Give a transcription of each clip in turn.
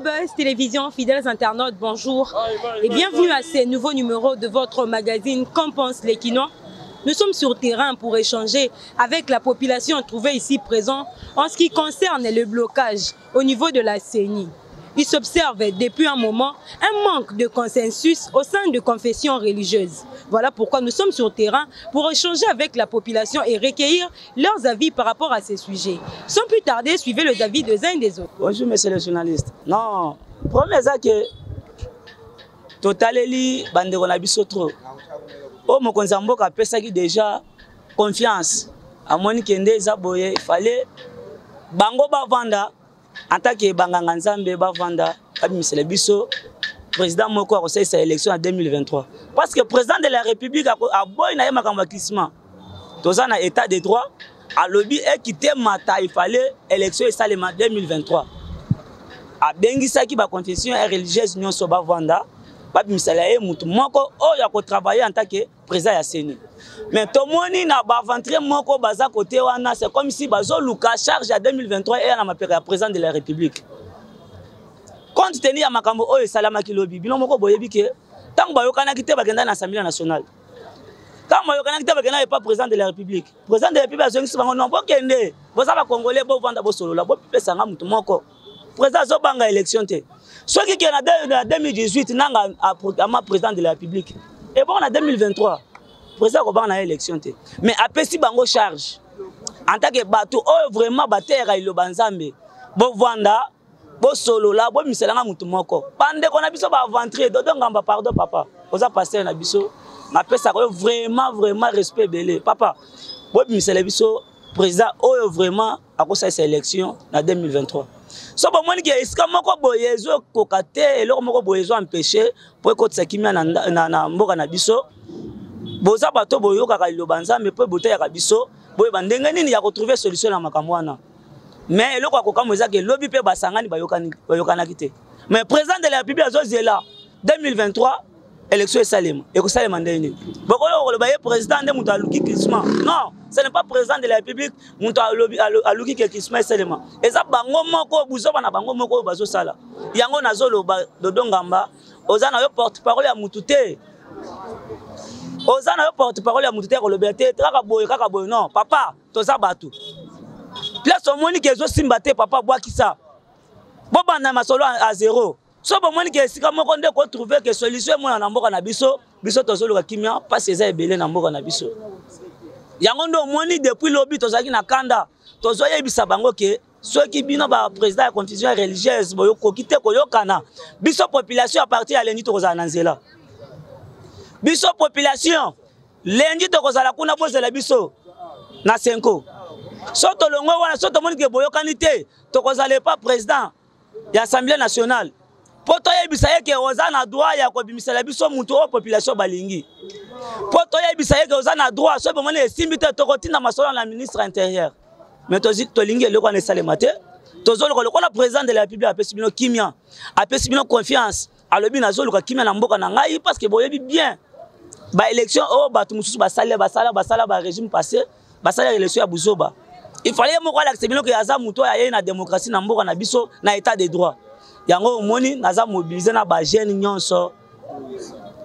Buzz Télévision, fidèles internautes, bonjour et bienvenue à ce nouveau numéro de votre magazine Qu'en pense les Nous sommes sur terrain pour échanger avec la population trouvée ici présente en ce qui concerne le blocage au niveau de la CENI il s'observe depuis un moment un manque de consensus au sein de confessions religieuses. Voilà pourquoi nous sommes sur terrain pour échanger avec la population et recueillir leurs avis par rapport à ces sujets. Sans plus tarder, suivez les avis des uns et des autres. Bonjour, monsieur le journaliste. Non, premier que totaleli bandeko Oh mon trop la confiance amoni ke nde eza boye fale bango bavanda antake banganga nzambe bavanda babimisela biso président moko akosalisa élection ya 2023 parce que président de la république aboyi na ye makambo ya clisma toza na état de droit alobi ekite mata ifale élection esalema 2023 abengisaki baconfession religieuse nyonso bavanda babimisela ye motu moko oyo akotravaille antake président ya CENI. Mais tomoni na ba aventurier moko baza côté wana, c'est comme si bazo luka charge ya 2023 et na mapeka ya président de la République. Compte tenu ya makambo oyo esalamaki lobi, bino moko boyebi ke tango bayokanaki te bakenda na Assemblée nationale. Tango bayokanaki te bakenda epa président de la République. Président de la République azongisi bango non bokende. Boza ba Congolais bovanda bosolola bopesa nga moto moko. président azobanga élection te soki ke na 2018 nanga ama président de la république ebongo na 2023 président akobanga na ye élection te mais apesi bango charge en tant que bato oyo vraiment bateyaka liloba nzambe bovanda bosolola bomisela nga motu moko bandeko na biso baaventurier dodo ngamba pardon papa oza pasteur na biso napesaka oyo vraiment vraiment respect ebele papa bobimisela biso président oyo vraiment akosalisa élection na 2023 so bomoni ke esika moko boye ezokoka te eloko moko boye ezo empêche mpo ekotisa kimia na, na, na mboka na biso boza bato boyokaka liloba nzambe mpo boteyaka biso boyeba ndenge nini ya kotrouve solution na makambo wana mais eloko ya kokamwa eza ke lobi mpe basangani bayokanaki te mais président de la république azozela 2023 élection esalema ekosalema ndenge nini bokoyoka koloba ye président nde moto aluki glissement non ce n'est pas président de la république moto aluki ke glissement esalema eza bango moko buzoba na bango moko oyo bazosala yango nazoloba dodo ngamba oza na yo porte parole ya motu te oza na yo porte parole ya motu te kolobela te kaka boye kaka boye non papa toza bato place omoni ke ezosimba te papa bwakisa bobanda masolo a zero so bomoni ke esika moko nde ko trouver ke solution emona na mboka na biso biso tozoluka kimia mpasi eza ebele na mboka na biso yango nde omoni depuis lobi tozalaki na kanda tozoyebisa bango ke soki bino baprésident ya confusion ya religieuse bokoki te koyokana biso population ya parti ya lendi tokozala na nzela biso population lendi tokozala kuna bozela biso na senko so tolongwe wana so tomoni ke boyokani te tokozala epa président ya assemblée nationale mpo toyebisa ye ke oza na droit ya kobimisela biso motu oyo population balingi mpo toyebisa ye ke oza na droit soki bomoni esimbi te tokotinda masolo na ministre ya interieur me tolingi eloko wana esalema te tozoloka lokola président de la république apesi bino kimia apesi bino confiance alobi nazoluka kimia na mboka na ngai parce que boyebi bien baélection oyo oh, bato mosusu basali basala basala barégime passé basala élection ya buzoba ifale ye moko alakisa bino ke aza moto oyo ayei na démocratie na mboka na biso na état de droit yango omoni naza mobilise na bajeune nyonso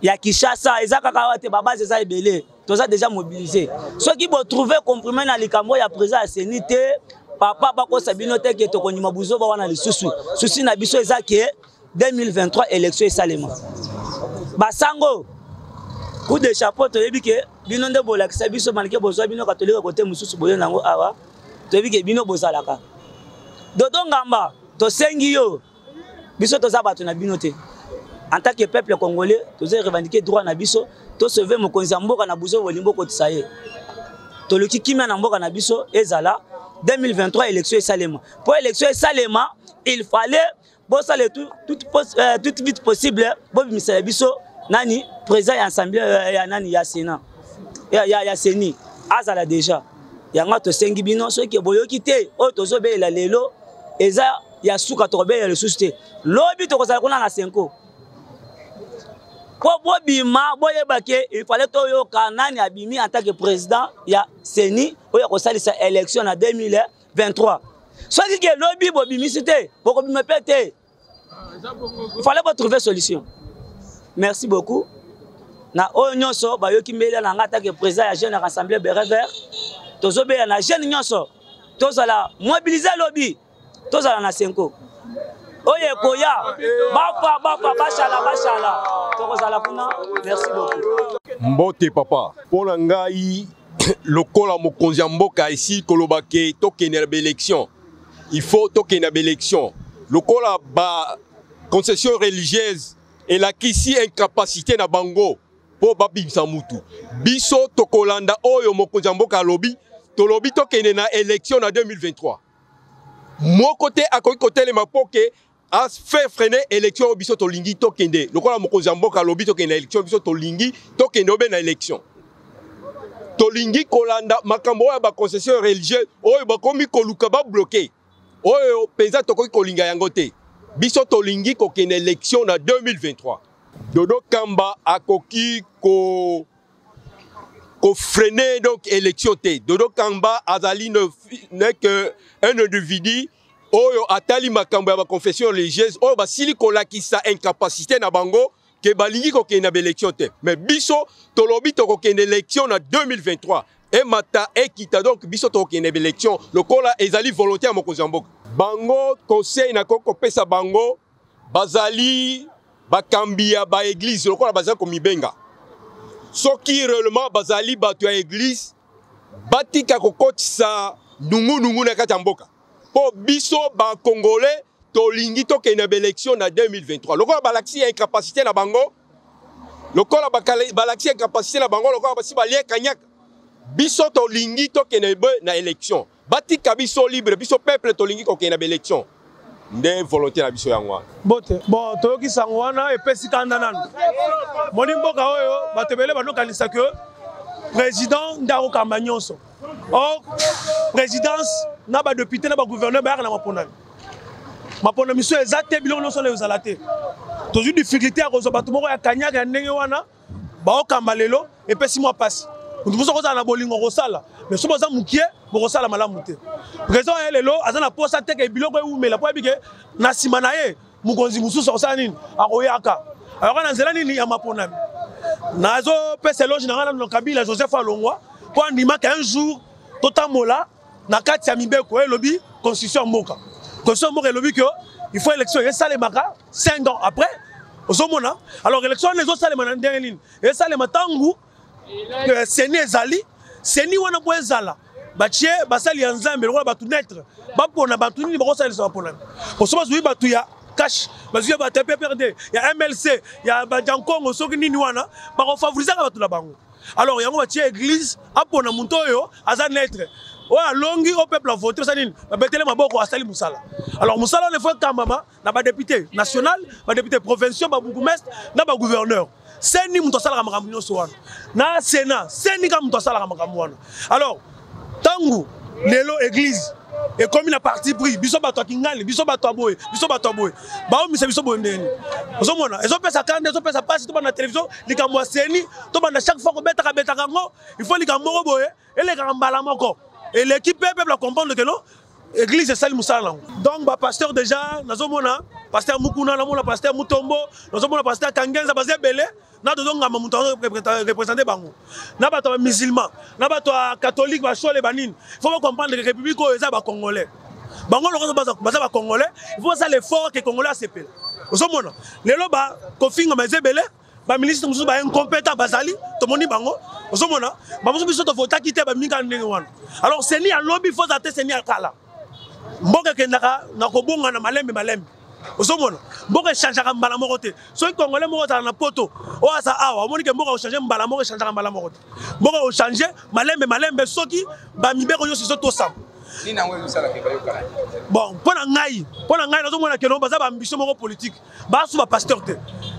ya kinshasa eza kaka awa te babase eza ebele toza déjà mobilise soki botrouve comprime na likambo ya président ya seni te papa bakosa bino te ke tokondima buzoba wana lisusu susi na biso eza ke 2023 élection esalema basango coup de chapeau toyebi ke bino nde bolakisa biso malike bozwa bino katolika kote mosusu boye nango awa toyebi ke bino bozalaka dodo ngamba tosengi yo biso toza bato na bino te en tant que peuple congolais toza revendiquer droit na biso tosauve mokonzi ya mboka na buzo bolingi bokotisa ye toluki kimia na mboka na biso ezala 2023 élection esalema mpo élection esalema il fallait bosala tout, tout, euh, tout vite possible bobimisela biso nani président ya assemblée euh, ya nani ya sénat ya, ya, ya seni azala déjà yango tosengi bino soki boyoki te oyo tozobelela lelo eza ya suka tokobelela lisusu te lobi tokozala kuna na senko mpo bobima boyeba ke ifale toyoka nani abimi en tant que président ya seni oyo akosalisa élection na 2000 23 soki ke lobi bobimisi te bokobima mpe te fale botrouve solution merci beaucoup na oyo nyonso bayoki mbela na ngai atake président ya jeune ya rassemble berever tozobela na jeune nyonso tozala mobilise lobi tozala na senko oyo ekoya bafa bafa bashala bashala tokozala kuna merci beaucoup mbote papa mpo na ngai lokola mokonzi ya mboka esi koloba ke tokende na baélection il faut tokende na baélection lokola ba concession religieuse elakisi incapacité na bango mpo babimisa mutu biso tokolanda oyo mokonzi ya mboka alobi tolobi tokende na élection na 2023 moko te akoki kotelema mpo ke a fait freiner élection oyo biso tolingi tokende lokola mokonzi ya mboka alobi tokende na élection biso tolingi tokende obe na élection tolingi kolanda makambo oyo ya baconcession religieuse oyo bakomi koluka babloke oyo mpenza tokoki kolinga yango te biso tolingi kokende élection na 2023 dodo kamba akoki ko kofreine donc élection te dodo kamba azali ne, ne que un individu oyo atali makambo ya ba confession religieuse oyo basili kolakisa incapacité na bango ke balingi kokende na baélection te mais biso tolobi tokokende élection na 2023 emata ekita donc biso tokokende baélection lokola ezali volonté ya mokonzi ya mboka bango conseil na ko kopesa bango Bazali bakambi ya ba eglise lokola bazali komibenga. Soki règlement bazali bato ya eglise batika kokotisa nungunungu na kati ya mboka mpo biso bakongole tolingi tokende na baelektio na 2023 lokola balakisi ya incapacité na bango lokola balakisi ya incapacité na bango lokola basi balie kanyaka biso tolingi tokende na elektio Batika biso libre, biso peuple tolingi kokende na b'election. Nde volonté na biso yango wana. Bote, bon toyoki sango wana epesi kanda nanu. Moni mboka oyo bato ebele banokanisa que président nde akokamba nyonso. Or présidence na ba député na ba gouverneur bayaka na maponami. Maponami so eza te biloko nyonso na ezala te. Tozwi difficulté ya kozwa bato moko ya kanyaka ya ndenge wana. baokamba lelo epesi mwa mpasi moto mosusu akozala na bolingo kosala mais soki boza mokie bokosala malamu te président ya lelo aza na mposa te ke biloko ewumela mpo ayebi ke na nsima na ye mokonzi mosusu akosala nini akoyaka ayoka na nzela nini ya maponami nazopesa eloge na ngai nanu na kabila joseph alongwa mpo andimaka un jour totambola na kati ya mibeko oyo elobi constitution ya mboka constitution ya mboka elobi ke il faut élection esalemaka 5 ans après ozomona alors élection wana ezosalema na ndenge nini esalema ntango euh, seni ezali seni wana mpo ezala batie basali ya nzambe lokola bato netre bapona bato nini bakosalisa baponami poso bazwi bato ya cash bazwi ya bato ya pprd ya mlc ya bajankongo soki nini wana bakofavorisaka bato na bango alors yango batie église apona moto oyo aza neutre oyo alongi oyo peuple avote osa nini babetele maboko asali mosala alors mosala wana efo ekambama na badepute national badepute provinciaux babourgmestre na bagouverneur seni moto asalaka makambo nyonso wana na sénat seni ka moto asalaka makambo wana alors Tangu lelo eglise ekomi na parti pris biso bato ya kingali biso bato ya boye biso bato ya boye baomisa biso boye ndeni ozomona ezopesa kanda ezopesa mpasi tobanda na televizio likambo ya seni tobanda chaque fois kobetaka betaka yango il faut likambo moko boye elekaka mbala moko eleki mpe peuple acomprendre ke no Église esali musala nango. Donc ba pasteur déjà nazomona pasteur Mukuna namona pasteur Mutombo nazomona pasteur Kangenza baza ebele na dozo ngamba moto représente bango na bato ya musulman na bato ya catholique bashole banini faut bacomprendre que république oyo eza bacongolais bango lokoso baza bacongolais il faut basala effort ke congolais asepela ozomona lelo bakofingama eza ebele ba ministre mosusu ba incompétent bazali tomoni bango ozomona bamosusu biso tovotaki te bamingana ndenge wana alors seni ya lobi fo ozala te seni ya kala mboka ekendaka na kobongana malembe malembe ozomona mboka echangeaka mbala moko te soki congolais moko azala na poto oyo aza awa omoni ke mboka ochange mbala moko echangeaka mbala moko te mboka ochange malembe malembe soki bamibeko nyonso ezotosama bon mpo na ngai mpo na ngai nazomona keno baza baambition moko politike basu ba pasteur te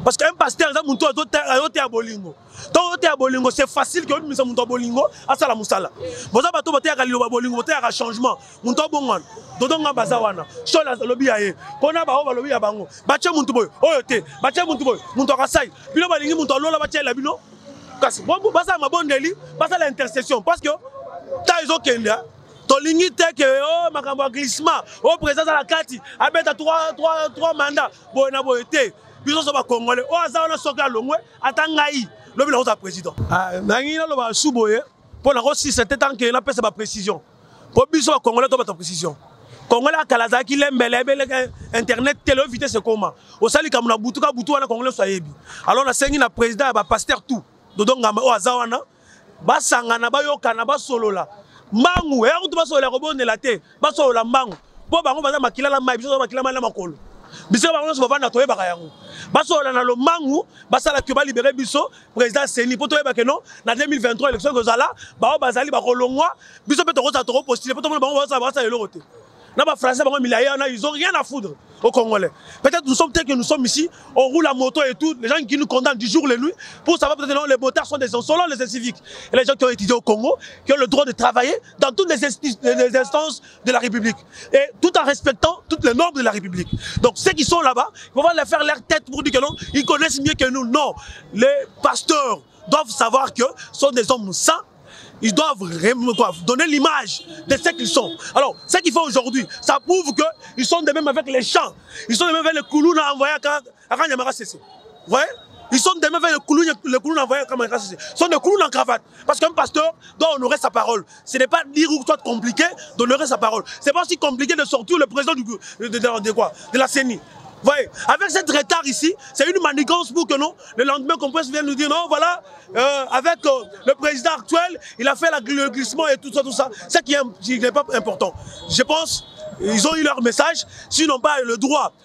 parce que un pasteur eza motu azoteya bolingo to oteya bolingo c'est facile ke obimisa moto ya bolingo asala mosala boza bato boteyaka liloba bolingo boteyaka changement moto abongwana dodonga baza wana shole alobi ya ye mpo na baoyo balobi ya bango batye motu boye oyo te batye motu boye moto akasai bino balingi moto alola batyelela bino kasi basala mabondeli basala intercession parce que ta ezokende tolingi te ke o oh, makambo ya glissement o oh, président aza na kati abeta 3 mandat boye na boye te biso nyonso bakongole oyo oh, aza wana soki alongwe ata ngai lobi nakozala président ah, nangi naloba su boye mpo nakosisa te tanke napesa baprécision mpo biso bakongole tobata précision congolais ya kala azalaki lembele ebeleke internet te leo vitesse ekoma osali likambo na butu ka butu wana congolais so ayebi alors nasengi na président ya bapaster tout dodongamba oyo aza wana basangana bayokana basolola mbangu eya kutu basolola kobondela te basolola mbangu mpo bango baza makila na mai biso toza makila mai na makolo biso bango nyonso bavanda toyebaka yango basolola na lombangu basala ke balibere biso président seni mpo toyebake no na 2023 élection ekozala bango bazali bakolongwa biso mpe tokozala tokopostile mpo tomona bango basala eloko te français, ils n'ont rien à foutre aux Congolais. Peut-être nous sommes tels que nous sommes ici, on roule à moto et tout, les gens qui nous condamnent du jour et nuit, pour savoir peut-être que les motards sont des insolents, les civiques Et les gens qui ont étudié au Congo, qui ont le droit de travailler dans toutes les, instances de la République. Et tout en respectant toutes les normes de la République. Donc ceux qui sont là-bas, ils va leur faire leur tête pour dire que non, ils connaissent mieux que nous. Non, les pasteurs doivent savoir que sont des hommes saints ils doivent, donner l'image de ce qu'ils sont. Alors, ce qu'ils font aujourd'hui, ça prouve qu'ils sont de même avec les chants. Ils sont de même avec les Koulouna envoyés à Kanyamara CC. Vous voyez ils sont avec mêmes le coulou à comme CC. Ils sont des coulous en cravate. Parce qu'un pasteur doit honorer sa parole. Ce n'est pas dire ou soit compliqué d'honorer sa parole. Ce n'est pas si compliqué de sortir le président du, de, quoi, de la CENI voyez, avec ce retard ici, c'est une manigance pour que non, le lendemain qu'on puisse venir nous dire non, voilà, euh, avec euh, le président actuel, il a fait le glissement et tout ça, tout ça. Ce qui n'est pas important. Je pense, ils ont eu leur message, s'ils n'ont pas le droit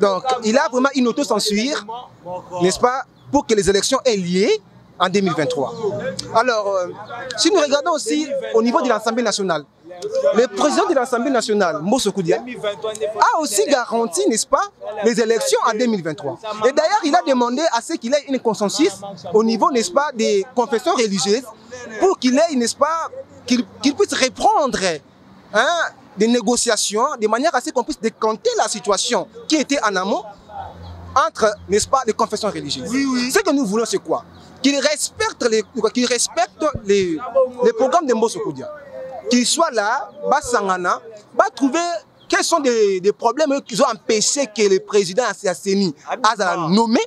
Donc, il a vraiment une auto-censure, n'est-ce pas, pour que les élections aient lieu en 2023. Alors, euh, si nous regardons aussi au niveau de l'Assemblée nationale, le président de l'Assemblée nationale, Mbosokoudia, a aussi garanti, n'est-ce pas, les élections en 2023. Et d'ailleurs, il a demandé à ce qu'il ait un consensus au niveau, n'est-ce pas, des confessions religieuses pour qu'il ait, n'est-ce pas, qu'il puisse reprendre hein, des négociations de manière à ce qu'on puisse décanter la situation qui était en amont entre, n'est-ce pas, les confessions religieuses. Ce que nous voulons, c'est quoi Qu'il respecte les, qu les, programmes de Mbosokoudia qu'ils soient là, Sangana va trouver quels sont des, des problèmes qu'ils ont empêché que le président Assiani a nommé,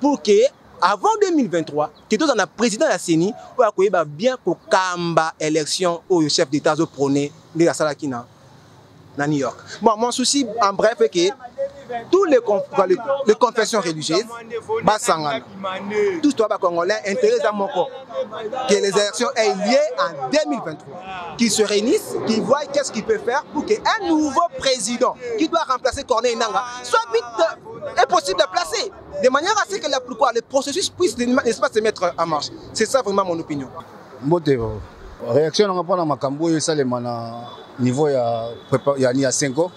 pour que avant 2023 que tozala na président ya ceni oyo akoyeba bien kokamba élection oyo chef d'état azoprône ndenge asalaki na na new york bon mon souci en bref eke tous les, conf les, les confessions religieuses basangana tous toi bacongolais intérêt eza moko que les élections aient lieu en 2023 qui se réunissent qui voient qu'est ce qu'il peut faire pour qu'un nouveau président qui doit remplacer corneille nanga soit vite est possible à placer de manière à ce que la, pourquoi, le processus puisse, n'est-ce pas, se mettre en marche. C'est ça vraiment mon opinion. Mbote, euh, réaction nanga mpona makambo oyo esalema na niveau ya, ya, ya senko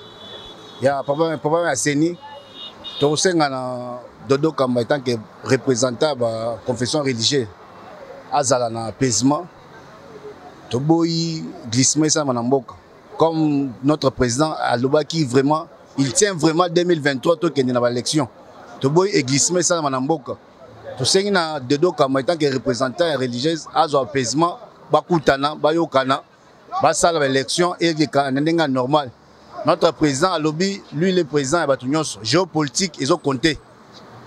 ya papa, papa ya seni tokosenga na dodo kamba etant que représentant ba confession religieuse azala na apaisement toboyi glissement esalama na mboka comme notre président alobaki vraiment il tient vraiment 2023 tokende na baélection toboyi eglissement esalama na mboka tosengi na dedo kama etant que représentant ya religieuse azwa apaisement bakutana bayokana basala baélection eleka na ndenge ya normal notre président alobi lui le président ya bato nyonso géopolitique ezokonte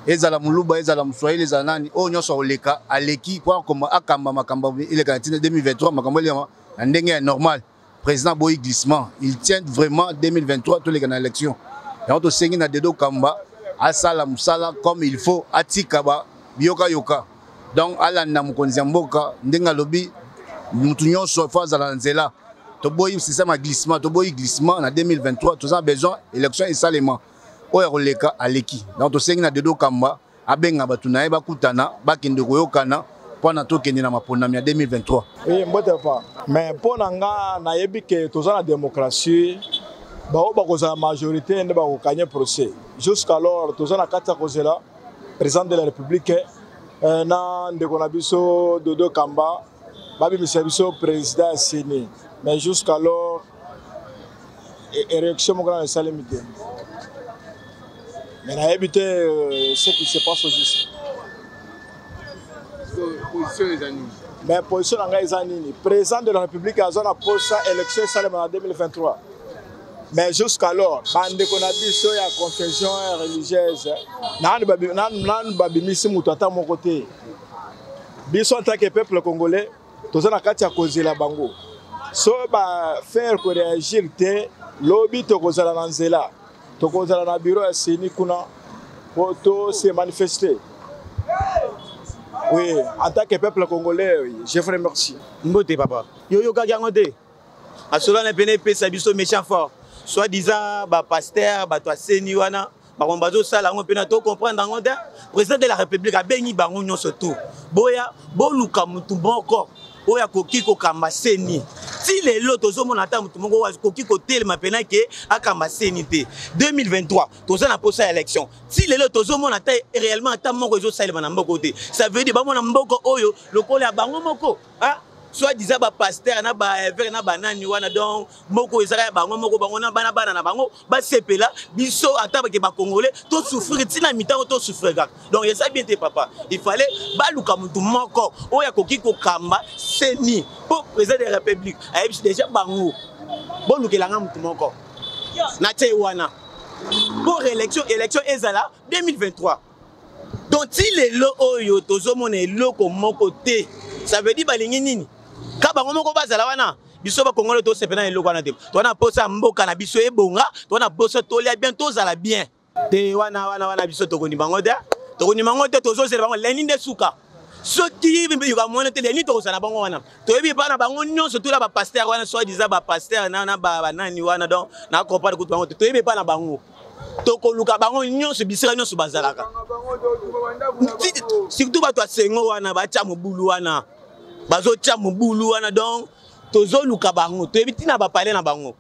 ezala muluba ezala moswahili ezala nani oyo nyonso akoleka aleki mpo akamba makambo eleka na ntina 2023 makambo eleka na ndenge ya normal Président boyi glissement, il tient vraiment 2023 tous les canaux élections. Et on te sengi na dedo kamba, à sala musala comme il faut, à tikaba, bioka yoka. Donc à la namukonzi mboka, ndenga lobi, mutu nyonso faut azala na nzela. Toboyi système à glissement, toboyi glissement na 2023, tous en besoin élection et salement. Oya koleka aleki. Donc to sengi na dedo kamba, abenga bato na ye bakutana bakende koyokana mpona tokende na maponami ya 2023 e, mbote pa me mpo na nga nayebi ke toza na demokratie baoyo bakozala majorité nde bakokanye procès jusqu'alors toza na kati ya kozela président de la république eh, na ndeko na biso dodo kamba babimisa biso président ya seni mais jusqu'alors e-, érection moko nano esalemi te mais nayebi te euh, ce qui se passe au juste mais position na ngai eza nini président de la république aza na posa élection esalema na 2023 mais jusqu'alors bandeko na biso ya confession religieuse nanu babimisi moto ata moko te biso antake peuple congolais toza na kati ya kozela bango so bafaire koreagir te lobi tokozala na nzela tokozala na biro ya seni kuna po tose manifeste oui antake peuple congolais oui. je vous remercie mbote papa yo oyokaki yango te asolana mpena epesa biso méchant fort soit disant bapaster bato aseni wana makambo bazosala yango mpena to comprendre yango te président de la république abengi bango nyonso tu boya boluka motu moko oyo akoki kokamba seni ti lelo tozomona ata motu moko oyo akoki kotelema mpena ke akamba seni te 2023 toza na mposa ya élection ti lelo tozomona ata réellement ata moko ezosalema na mboka oyo te ça veut dire bamona mboka oyo lokola ya bango moko ah soit disant ba pasteur na ba evre na banani wana donc moko ezaka ya bango moko bango na bana bana na bango basepela biso ata bake bakongole tosouffrir ntina mitango tosouffrir kaka donc eza bien te papa il fallait baluka motu moko oyo akoki kokamba seni mpo président de la république ayebisi déjà bango bolukela nga motu moko na tie wana mpo réélection élection ezala 2023 to ti lelo oyo tozomona eloko moko te ça veut dire balingi nini ka bango moko bazala wana biso bakongole tosepela na eloko wana te toza na mposa ya mboka na biso ebonga toza na mposa tolia bien tozala bien te wana wana wana biso tokondima yango te tokondima yango te tozozela bango leni nde suka soki likambo wana te leni tokozala na bango wana toyebi epai na bango nyonso tola bapaster wana soit disa bapaster na banani wana donc na comprendre kutu bango te toyebi epai na bango tokoluka bango nyonso bisika nyonso bazalaka surtout bato ya sengo wana batya mobulu wana bazotya mobulu wana donc tozoluka bango toyebi ntina bapale na bango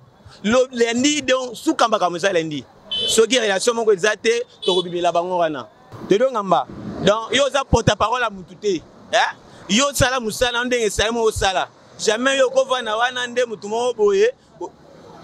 lendi donc suka makambo eza lendi soki relation moko eza te tokobimela bango wana tedongamba donc yo oza porte parole ya motu te eh? yo osala mosala ndenge esali moko osala jamais yo okovanda wana nde motu moko boye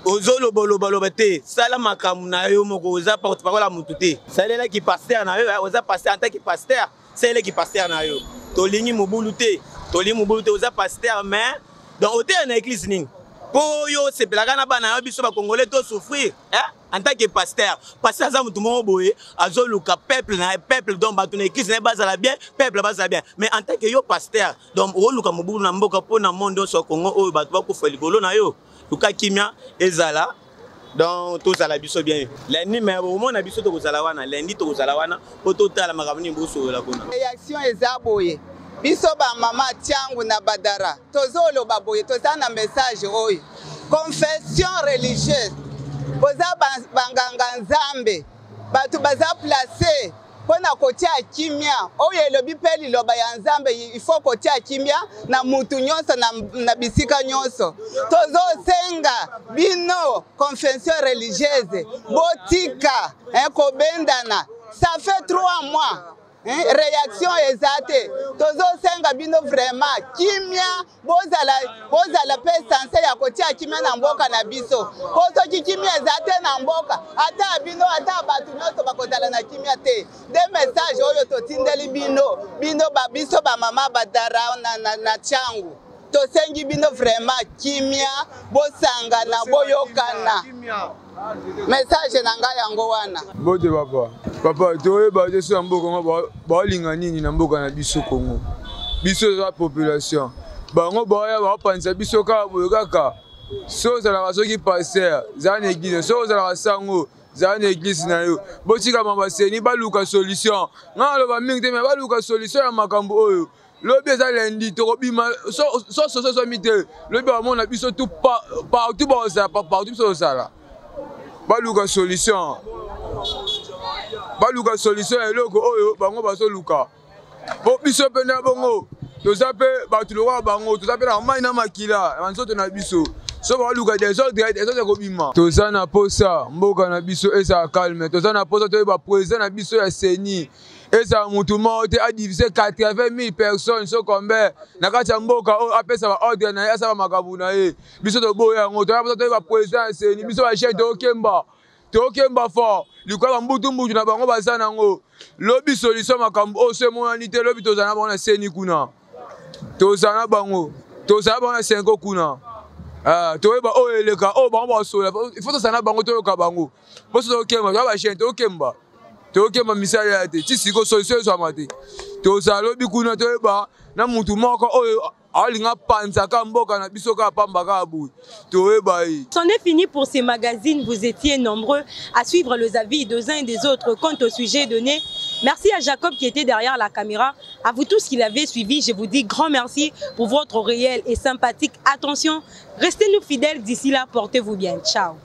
ozoloba olobaloba te sala makambo na yo moko oza porte parole ya motu te salela kipaster na yo eh, oza paster anta kipaster salela kipaster na yo tolingi mobulu te tolingi mobulu te oza paster mais donc oteya na eglise nini mpo yo osepelaka na bana yo biso bakongole tosouffrir eh? en tant que pasteur pasteur aza motu moko boye azoluka peuple na peuple donc bato na église na ye bazala bien peuple bazala bien mais en tant que yo pasteur donc oluka mobulu na mboka mpo na monde nyonso ya congo oyo bato bakufa likolo na yo luka kimia ezala donc tozala biso bien lundi mais omona biso tokozala wana lundi tokozala wana mpo totala makambo nini bosolola kuna réaction eza boye biso bamama tiangu na badara tozoloba boye toza na message oyo confession religieuse boza banganga nzambe bato baza place mpo na kotia kimia oyo elobi mpe liloba ya nzambe ifo kotia kimia na mutu nyonso na, na bisika nyonso tozosenga bino confession religieuse botika eh, kobendana ça fait trois mois Eh, reaction eza te tozosenga bino vraiment kimia bozala bozala mpe sanse ya kotia kimia na mboka na biso mpo soki kimia eza te na mboka ata bino ata bato nyonso bakozala na kimia te nde message oyo totindeli bino bino ba biso bamama badara na, na, na changu tosengi bino vraiment kimia bosangana boyokana message na ngai yango wana bote papa papa toyeba te so ya mboka yango baolinga nini na mboka na biso kongo biso eza population bango baoya baopanisa biso kaka boye kaka so ozalaka soki paster zala na eglise so ozalaka sango zala na eglise na yo botikama baseni baluka solution ngai aloba mingi te me baluka solution ya makambo oyo lobi eza lendi tokobima soso ezwami te lobi bamona biso tu partout bakozala partout biso tozala baluka solution baluka solution ya eloko oyo bango bazoluka mpo biso mpe na bongo toza mpe bato lokola bango toza mpe na mai na makila na nzoto na biso so baluka desordre desordre ekobima toza na posa mboka na biso ezala calme toza na posa toyeba president na biso ya seni ezala mutu moko te a divise 80000 personnes so combien na kati ya mboka oyo apesa ba ordre na ye asala makambo na ye biso toboya yango toya biso toyeba president ya seni biso ba jeune tokemba tokemba fort likoya bambutumbutu na bango baza na yango lobi solution makambo oyo so emonani te lobi tozala na bango na seni kuna tozala na bango tozala na bango na senko kuna Uh, toyeba oyo eleka oyo bango basola ifo tosala na bango toyoka bango mpo so tokemba toya ba jeune tokemba tokema misala ya te ti siko solution ezwama te tozala lobi kuna toyeba na mutu moko oyo alinga panza ka mboka na biso kaka pamba kaka boye toyeba ye c'en est fini pour ces magazines vous étiez nombreux à suivre les avis des uns et des autres quant au sujet donné Merci à Jacob qui était derrière la caméra, à vous tous qui l'avez suivi. Je vous dis grand merci pour votre réelle et sympathique attention. Restez-nous fidèles d'ici là, portez-vous bien. Ciao.